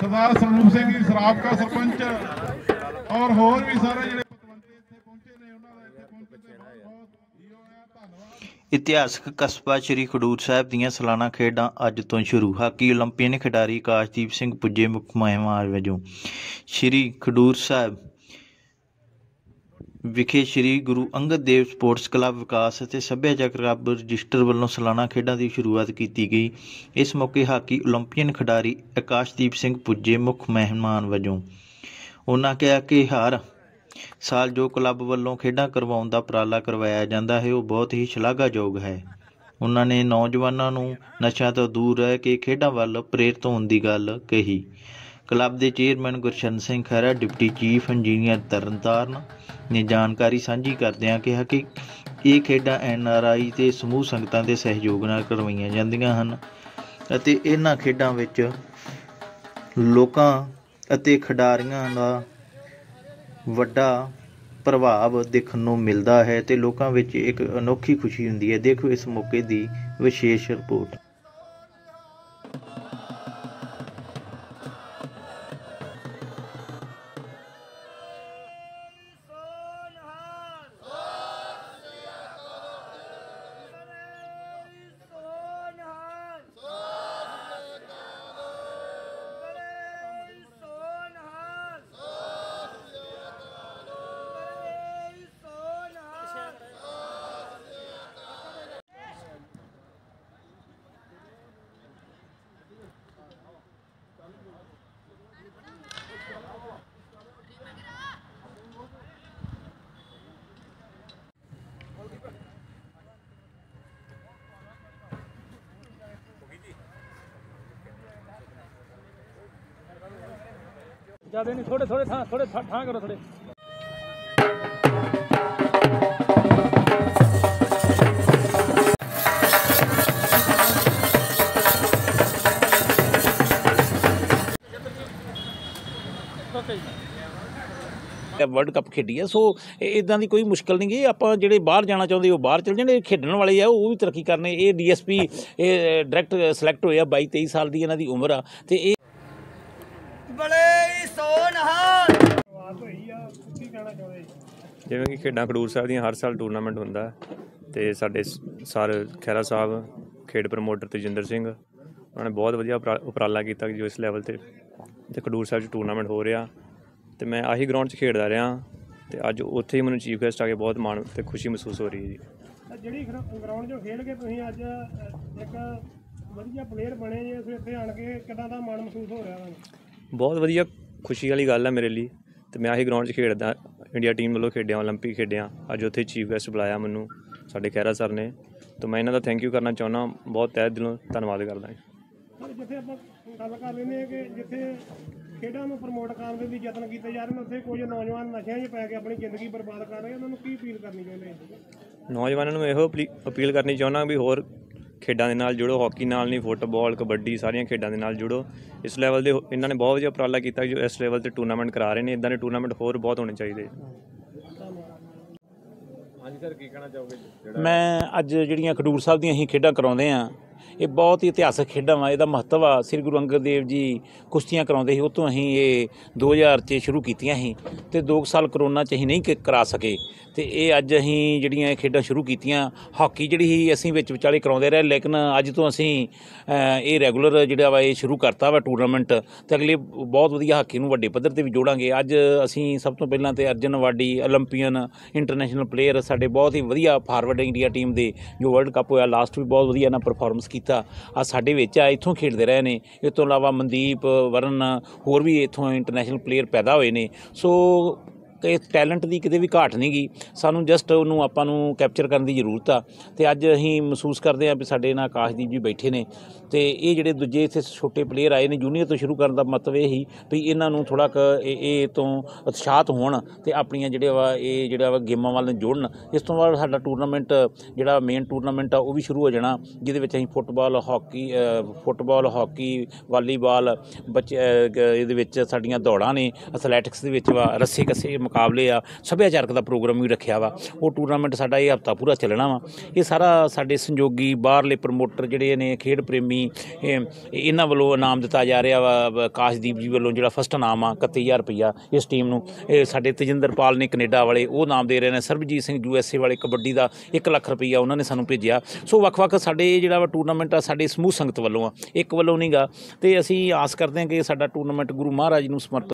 ਸਰਦਾਰ ਸਰੂਪ ਸਿੰਘ ਜੀ ਸਰਾਬਕਾ ਸਰਪੰਚ ਔਰ ਹੋਰ ਵੀ ਸਾਰੇ ਜਿਹੜੇ ਪਤਵੰਤੇ ਇੱਥੇ ਪਹੁੰਚੇ ਨੇ, ਉਹਨਾਂ ਦਾ ਇੱਥੇ ਪਹੁੰਚਣ ਤੇ ਬਹੁਤ ਬਹੁਤ ਜੀਓ ਧੰਨਵਾਦ। ਇਤਿਹਾਸਕ ਕਸਬਾ ਸ੍ਰੀ ਖਡੂਰ ਸਾਹਿਬ ਦੀਆਂ ਸਾਲਾਨਾ ਖੇਡਾਂ ਅੱਜ ਤੋਂ ਸ਼ੁਰੂ। ਹਾਕੀ ਓਲੰਪੀਅਨ ਖਿਡਾਰੀ ਕਾਸ਼ਦੀਪ ਸਿੰਘ ਪੁੱਜੇ ਮੁੱਖ ਮਹਿਮਾਨ ਵਜੋਂ। ਸ੍ਰੀ ਖਡੂਰ ਸਾਹਿਬ ਵਿਖੇ ਸ੍ਰੀ ਗੁਰੂ ਅੰਗਦ ਦੇਵ ਸਪੋਰਟਸ ਕਲੱਬ ਵਿਕਾਸ ਅਤੇ ਸੱਭਿਆਚਾਰ ਕਲੱਬ ਰਜਿਸਟਰ ਵੱਲੋਂ ਸਾਲਾਨਾ ਖੇਡਾਂ ਦੀ ਸ਼ੁਰੂਆਤ ਕੀਤੀ ਗਈ। ਇਸ ਮੌਕੇ ਹਾਕੀ ਓਲੰਪੀਅਨ ਖਿਡਾਰੀ ਆਕਾਸ਼ਦੀਪ ਸਿੰਘ ਪੁੱਜੇ ਮੁੱਖ ਮਹਿਮਾਨ ਵਜੋਂ। ਉਹਨਾਂ ਕਿਹਾ ਕਿ ਹਰ ਸਾਲ ਜੋ ਕਲੱਬ ਵੱਲੋਂ ਖੇਡਾਂ ਕਰਵਾਉਣ ਦਾ ਉਪਰਾਲਾ ਕਰਵਾਇਆ ਜਾਂਦਾ ਹੈ, ਉਹ ਬਹੁਤ ਹੀ ਸ਼ਲਾਘਾਯੋਗ ਹੈ। ਉਹਨਾਂ ਨੇ ਨੌਜਵਾਨਾਂ ਨੂੰ ਨਸ਼ਿਆਂ ਤੋਂ ਦੂਰ ਰਹਿ ਕੇ ਖੇਡਾਂ ਵੱਲ ਪ੍ਰੇਰਿਤ ਹੋਣ ਦੀ ਗੱਲ ਕਹੀ। ਕਲੱਬ ਦੇ chairman Gurshan Singh Khaira, deputy chief engineer Tarn Taran ਨੇ ਜਾਣਕਾਰੀ ਸਾਂਝੀ ਕਰਦਿਆਂ ਕਿਹਾ ਕਿ ਇਹ ਖੇਡਾਂ ਐਨ ਆਰ ਆਈ ਤੇ ਸਮੂਹ ਸੰਗਤਾਂ ਦੇ ਸਹਿਯੋਗ ਨਾਲ ਕਰਵਾਈਆਂ ਜਾਂਦੀਆਂ ਹਨ ਅਤੇ ਇਹਨਾਂ ਖੇਡਾਂ ਵਿੱਚ ਲੋਕਾਂ ਅਤੇ ਖਿਡਾਰੀਆਂ ਦਾ ਵੱਡਾ ਪ੍ਰਭਾਵ ਦੇਖਣ ਨੂੰ ਮਿਲਦਾ ਹੈ ਤੇ ਲੋਕਾਂ ਵਿੱਚ ਇੱਕ ਅਨੋਖੀ ਖੁਸ਼ੀ ਹੁੰਦੀ ਹੈ। ਦੇਖੋ ਇਸ ਮੌਕੇ ਦੀ ਵਿਸ਼ੇਸ਼ ਰਿਪੋਰਟ। ਜ਼ਿਆਦਾ ਨਹੀਂ ਥੋੜੇ ਥੋੜੇ ਥਾਂ ਥੋੜੇ ਥਾਂ ਕਰੋ ਥੋੜੇ ਵਰਲਡ ਕੱਪ ਖੇਡੀ ਹੈ ਸੋ ਇਦਾਂ ਦੀ ਕੋਈ ਮੁਸ਼ਕਲ ਨਹੀਂ ਗੀ। ਆਪਾਂ ਜਿਹੜੇ ਬਾਹਰ ਜਾਣਾ ਚਾਹੁੰਦੇ, ਉਹ ਬਾਹਰ ਚਲ ਜਾਣੇ। ਖੇਡਣ ਵਾਲੇ ਆ, ਉਹ ਵੀ ਤਰੱਕੀ ਕਰਨੇ। ਇਹ ਡੀਐਸਪੀ ਇਹ ਡਾਇਰੈਕਟ ਸਿਲੈਕਟ ਹੋਏ ਆ 22 23 ਸਾਲ ਦੀ ਇਹਨਾਂ ਦੀ ਉਮਰ ਆ। ਤੇ ਜਿਵੇਂ ਕਿ ਖੇਡਾਂ ਖਡੂਰ ਸਾਹਿਬ ਦੀਆਂ ਹਰ ਸਾਲ ਟੂਰਨਾਮੈਂਟ ਹੁੰਦਾ ਤੇ ਸਾਡੇ ਸਰ ਖੈਰਾ ਸਾਹਿਬ ਖੇਡ ਪ੍ਰਮੋਟਰ ਤੇਜਿੰਦਰ ਸਿੰਘ ਉਹਨਾਂ ਨੇ ਬਹੁਤ ਵਧੀਆ ਉਪਰਾ- ਉਪਰਾਲਾ ਕੀਤਾ ਜੋ ਇਸ ਲੈਵਲ ਤੇ ਤੇ ਖਡੂਰ ਸਾਹਿਬ 'ਚ ਟੂਰਨਾਮੈਂਟ ਹੋ ਰਿਹਾ ਤੇ ਮੈਂ ਆਹੀ ਗਰਾਊਂਡ 'ਚ ਖੇਡਦਾ ਰਿਹਾ ਤੇ ਅੱਜ ਉੱਥੇ ਹੀ ਮੈਨੂੰ ਚੀਫ ਗੈਸਟ ਆ ਕੇ ਬਹੁਤ ਮਾਣ ਤੇ ਖੁਸ਼ੀ ਮਹਿਸੂਸ ਹੋ ਰਹੀ ਹੈ ਜੀ। ਜਿਹੜੀ ਗਰਾਊਂਡ 'ਚੋਂ ਖੇਡ ਕੇ ਤੁਸੀਂ ਅੱਜ ਇੱਕ ਵਧੀਆ ਪਲੇਅਰ ਬਣੇ ਜੇ ਤੁਸੀਂ ਇੱਥੇ ਆਣ ਕੇ ਕਿਦਾਂ ਦਾ ਮਾਣ ਮਹਿਸੂਸ ਹੋ ਰਿਹਾ ਤੁਹਾਨੂੰ? ਬਹੁਤ ਵਧੀਆ ਖੁਸ਼ੀ ਵਾਲੀ ਗੱਲ ਹੈ ਮੇਰੇ ਲਈ। ਤੇ ਮੈਂ ਆਹੀ ਗਰਾਊਂਡ 'ਚ ਖੇਡਦਾ ਇੰਡੀਆ ਟੀਮ ਵੱਲੋਂ ਖੇਡਿਆ 올림픽 ਖੇਡਿਆ ਅੱਜ ਉੱਥੇ ਚੀਫ ਗੈਸਟ ਬੁਲਾਇਆ ਮੈਨੂੰ ਸਾਡੇ ਖਹਿਰਾ ਸਰ ਨੇ ਤਾਂ ਮੈਂ ਇਹਨਾਂ ਦਾ ਥੈਂਕ ਯੂ ਕਰਨਾ ਚਾਹੁੰਦਾ ਬਹੁਤ ਤਹਿ ਦਿਲੋਂ ਧੰਨਵਾਦ ਕਰਦਾ ਪਰ ਜਿੱਥੇ ਆਪਾਂ ਗੱਲ ਕਰ ਲੈਂਦੇ ਆ ਕਿ ਜਿੱਥੇ ਖੇਡਾਂ ਨੂੰ ਪ੍ਰਮੋਟ ਕਰਨ ਦੇ ਲਈ ਯਤਨ ਕੀਤੇ ਜਾ ਰਹੇ ਨੇ ਉੱਥੇ ਕੁਝ ਨੌਜਵਾਨ ਨਸ਼ਿਆਂ 'ਚ ਪੈ ਕੇ ਆਪਣੀ ਜ਼ਿੰਦਗੀ ਬਰਬਾਦ ਕਰ ਰਹੇ ਆ ਉਹਨਾਂ ਨੂੰ ਕੀ ਅਪੀਲ ਕਰਨੀ ਚਾਹੁੰਦੇ ਆ ਨੌਜਵਾਨਾਂ ਨੂੰ ਇਹੋ ਅਪਲੀ- ਅਪੀਲ ਕਰਨੀ ਚਾਹੁੰਦਾ ਵੀ ਹੋਰ ਖੇਡਾਂ ਦੇ ਨਾਲ ਜੁੜੋ ਹਾਕੀ ਨਾਲ ਨਹੀਂ ਫੁੱਟਬਾਲ ਕਬੱਡੀ ਸਾਰੀਆਂ ਖੇਡਾਂ ਦੇ ਨਾਲ ਜੁੜੋ। ਇਸ ਲੈਵਲ ਦੇ ਇਹਨਾਂ ਨੇ ਬਹੁਤ ਵਧੀਆ ਉਪਰਾਲਾ ਕੀਤਾ ਜੋ ਇਸ ਲੈਵਲ ਤੇ ਟੂਰਨਾਮੈਂਟ ਕਰਾ ਰਹੇ ਨੇ ਇਦਾਂ ਦੇ ਟੂਰਨਾਮੈਂਟ ਹੋਰ ਬਹੁਤ ਹੋਣੇ ਚਾਹੀਦੇ। ਮੈਂ ਅੱਜ ਜਿਹੜੀਆਂ ਖਡੂਰ ਸਾਹਿਬ ਦੀਆਂ ਅਸੀਂ ਖੇਡਾਂ ਕਰਾਉਂਦੇ ਆ ਇਹ ਬਹੁਤ ਹੀ ਇਤਿਹਾਸਕ ਖੇਡਾਂ ਵਾ, ਇਹਦਾ ਮਹੱਤਵ ਆ। ਸ੍ਰੀ ਗੁਰੂ ਅੰਗਦ ਦੇਵ ਜੀ ਕੁਸ਼ਤੀਆਂ ਕਰਾਉਂਦੇ ਸੀ ਉਹ ਤੋਂ ਅਸੀਂ ਇਹ 2000 ਚ ਸ਼ੁਰੂ ਕੀਤੀਆਂ ਸੀ ਤੇ 2 ਸਾਲ ਕਰੋਨਾ ਚ ਅਸੀਂ ਨਹੀਂ ਕਰਾ ਸਕੇ। ਤੇ ਇਹ ਅੱਜ ਅਸੀਂ ਜਿਹੜੀਆਂ ਇਹ ਖੇਡਾਂ ਸ਼ੁਰੂ ਕੀਤੀਆਂ, ਹਾਕੀ ਜਿਹੜੀ ਸੀ ਅਸੀਂ ਵਿੱਚ ਵਿਚਾਲੇ ਕਰਾਉਂਦੇ ਰਹੇ, ਲੇਕਿਨ ਅੱਜ ਤੋਂ ਅਸੀਂ ਇਹ ਰੈਗੂਲਰ ਜਿਹੜਾ ਵਾ ਇਹ ਸ਼ੁਰੂ ਕਰਤਾ ਵਾ ਟੂਰਨਾਮੈਂਟ ਤੇ ਅਗਲੇ ਬਹੁਤ ਵਧੀਆ ਹਾਕੀ ਨੂੰ ਵੱਡੇ ਪੱਧਰ ਤੇ ਵੀ ਜੋੜਾਂਗੇ। ਅੱਜ ਅਸੀਂ ਸਭ ਤੋਂ ਪਹਿਲਾਂ ਤੇ ਅਰਜਨ ਵਾਡੀ 올림픽ੀਅਨ ਇੰਟਰਨੈਸ਼ਨਲ ਪਲੇਅਰ ਸਾਡੇ ਬਹੁਤ ਹੀ ਵਧੀਆ ਫਾਰਵਰਡ ਇੰਡੀਆ ਟੀਮ ਦੇ ਜੋ ਵਰਲਡ ਕੱਪ ਹੋਇਆ ਲਾਸਟ ਵੀ ਬਹੁਤ ਵਧੀਆ ਇਹਨਾਂ ਪਰਫਾਰਮੈਂਸ ਕੀਤਾ। ਆ ਸਾਡੇ ਵਿੱਚ ਆ, ਇੱਥੋਂ ਖੇਡਦੇ ਰਹੇ ਨੇ। ਇਸ ਤੋਂ ਇਲਾਵਾ ਮਨਦੀਪ ਵਰਨ ਹੋਰ ਵੀ ਇੱਥੋਂ ਇੰਟਰਨੈਸ਼ਨਲ ਪਲੇਅਰ ਪੈਦਾ ਹੋਏ ਨੇ। ਸੋ ਕਿ ਟੈਲੈਂਟ ਦੀ ਕਿਤੇ ਵੀ ਘਾਟ ਨਹੀਂ ਗਈ ਸਾਨੂੰ ਜਸਟ ਉਹਨੂੰ ਆਪਾਂ ਨੂੰ ਕੈਪਚਰ ਕਰਨ ਦੀ ਜ਼ਰੂਰਤ ਆ। ਤੇ ਅੱਜ ਅਸੀਂ ਮਹਿਸੂਸ ਕਰਦੇ ਹਾਂ ਵੀ ਸਾਡੇ ਨਾਲ ਆਕਾਸ਼ਦੀਪ ਜੀ ਬੈਠੇ ਨੇ। ਤੇ ਇਹ ਜਿਹੜੇ ਦੂਜੇ ਇੱਥੇ ਛੋਟੇ ਪਲੇਅਰ ਆਏ ਨੇ ਜੂਨੀਅਰ ਤੋਂ ਸ਼ੁਰੂ ਕਰਨ ਦਾ ਮਤਲਬ ਇਹ ਹੀ ਵੀ ਇਹਨਾਂ ਨੂੰ ਥੋੜਾ ਕ ਇਹ ਤੋਂ ਉਤਸ਼ਾਹਤ ਹੋਣ ਤੇ ਆਪਣੀਆਂ ਜਿਹੜੇ ਵਾ ਇਹ ਜਿਹੜਾ ਵਾ ਗੇਮਾਂ ਵੱਲ ਜੋੜਨ। ਇਸ ਤੋਂ ਬਾਅਦ ਸਾਡਾ ਟੂਰਨਾਮੈਂਟ ਜਿਹੜਾ ਮੇਨ ਟੂਰਨਾਮੈਂਟ ਆ ਉਹ ਵੀ ਸ਼ੁਰੂ ਹੋ ਜਾਣਾ ਜਿਹਦੇ ਵਿੱਚ ਅਸੀਂ ਫੁੱਟਬਾਲ ਹਾਕੀ ਅ, ਫੁੱਟਬਾਲ ਹਾਕੀ ਵਾਲੀਬਾਲ ਬੱਚੇ ਇਹਦੇ ਵਿੱਚ ਸਾਡੀਆਂ ਦੌੜਾਂ ਨੇ ਐਥਲੈਟਿਕਸ ਦੇ ਵਿੱਚ ਵਾ ਰੱਸੇ ਕੱਸੇ ਮੁਕਾਬਲੇ ਆ, ਸੱਭਿਆਚਾਰਕ ਦਾ ਪ੍ਰੋਗਰਾਮ ਵੀ ਰੱਖਿਆ ਵਾ। ਉਹ ਟੂਰਨਾਮੈਂਟ ਸਾਡਾ ਇਹ ਹਫਤਾ ਪੂਰਾ ਚੱਲਣਾ ਵਾ। ਇਹ ਸਾਰਾ ਸਾਡੇ ਸੰਯੋਗੀ ਬਾਹਰਲੇ ਪ੍ਰਮੋਟਰ ਜਿਹੜੇ ਨੇ, ਖੇਡ ਪ੍ਰੇਮੀ ਇਹਨਾਂ ਵੱਲੋਂ ਇਨਾਮ ਦਿੱਤਾ ਜਾ ਰਿਹਾ ਵਾ ਕਾਸ਼ਦੀਪ ਜੀ ਵੱਲੋਂ ਜਿਹੜਾ ਫਸਟ ਇਨਾਮ ਆ 31000 ਰੁਪਈਆ ਇਸ ਟੀਮ ਨੂੰ। ਇਹ ਸਾਡੇ ਤਜਿੰਦਰਪਾਲ ਨੇ ਕੈਨੇਡਾ ਵਾਲੇ ਉਹ ਇਨਾਮ ਦੇ ਰਹੇ ਨੇ। Sarabjit Singh U S A ਵਾਲੇ ਕਬੱਡੀ ਦਾ 1 ਲੱਖ ਰੁਪਈਆ ਉਹਨਾਂ ਨੇ ਸਾਨੂੰ ਭੇਜਿਆ। ਸੋ ਵੱਖ-ਵੱਖ ਸਾਡੇ ਜਿਹੜਾ ਵਾ ਟੂਰਨਾਮੈਂਟ ਆ, ਸਾਡੇ ਸਮੂਹ ਸੰਗਤ ਵੱਲੋਂ ਆ। ਇੱਕ ਵੱਲੋਂ ਨਹੀਂਗਾ ਤੇ ਅਸੀਂ ਆਸ ਕਰਦੇ ਹਾਂ ਕਿ ਸਾਡਾ ਟੂਰਨਾਮੈਂਟ ਗੁਰੂ ਮਹਾਰਾਜ ਨੂੰ ਸਮਰਪਿਤ